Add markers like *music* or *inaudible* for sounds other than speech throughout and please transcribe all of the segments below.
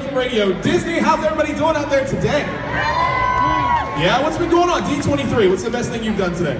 From Radio Disney. How's everybody doing out there today? Yeah, what's been going on? D23, what's the best thing you've done today?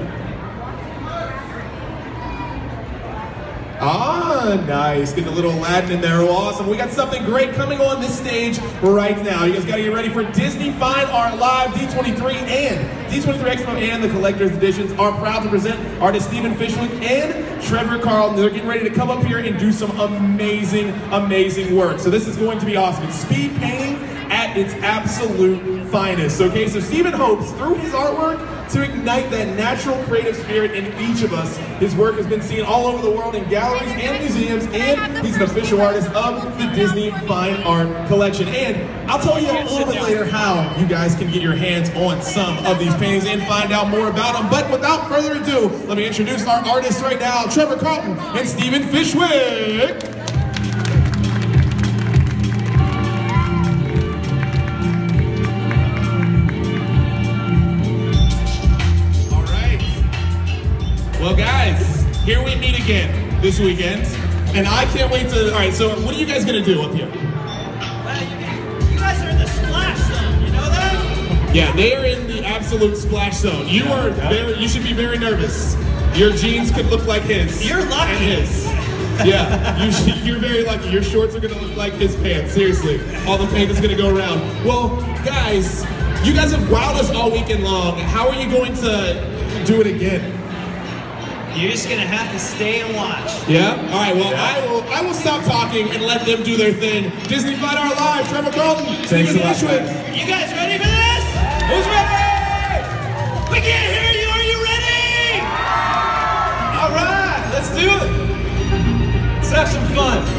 Ah, nice. Get a little Aladdin in there. Awesome. We got something great coming on this stage right now. You guys got to get ready for Disney Fine Art Live D23 and D23 Expo and the Collector's Editions are proud to present artist Stephen Fishwick and Trevor Carlton. They're getting ready to come up here and do some amazing, amazing work. So this is going to be awesome. It's speed painting at its absolute finest. Okay, so Stephen hopes through his artwork to ignite that natural creative spirit in each of us. His work has been seen all over the world in galleries and museums, and he's an official artist of the Disney Fine Art Collection. And I'll tell you a little bit later how you guys can get your hands on some of these paintings and find out more about them. But without further ado, let me introduce our artists right now, Trevor Carlton and Stephen Fishwick. Here we meet again this weekend, and I can't wait to. All right, so what are you guys gonna do up here? Well, you, you guys are in the splash zone, you know that? Yeah, they are in the absolute splash zone. You are very. You should be very nervous. Your jeans could look like his. You're lucky. And his. Yeah, you *laughs* should, you're very lucky. Your shorts are gonna look like his pants. Seriously, all the paint is gonna go around. Well, guys, you guys have wowed us all weekend long. How are you going to do it again? You're just gonna have to stay and watch. Yeah. All right. Well, I will. I will stop talking and let them do their thing. Disney Fine Art Live. Trevor Carlton. Thanks Stephen a lot, Fishwick. You guys ready for this? Who's ready? We can't hear you. Are you ready? All right, let's do it. Let's have some fun.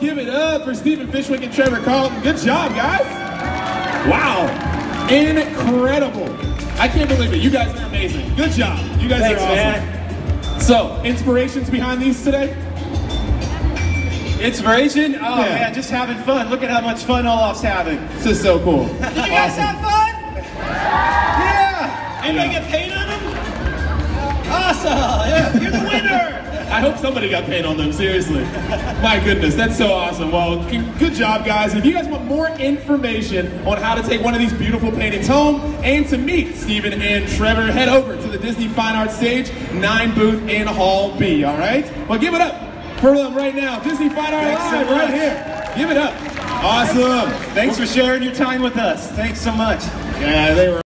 Give it up for Stephen Fishwick and Trevor Carlton. Good job, guys. Wow. Incredible. I can't believe it. You guys are amazing. Good job. You guys Thanks, are awesome. man. So, inspirations behind these today? Inspiration? Oh Yeah. man, just having fun. Look at how much fun Olaf's having. This is so cool. Did you guys have fun? Yeah. Anybody Yeah. get paid on them? Awesome. Yeah, you're the winner. I hope somebody got paid on them, seriously. My goodness, that's so awesome. Well, good job, guys. If you guys want more information on how to take one of these beautiful paintings home and to meet Stephen and Trevor, head over to the Disney Fine Arts stage, 9 booth in Hall B, all right? Well, give it up for them right now. Disney Fine Arts Thanks so right here. Give it up. Awesome. Thanks for sharing your time with us. Thanks so much. Yeah, they were.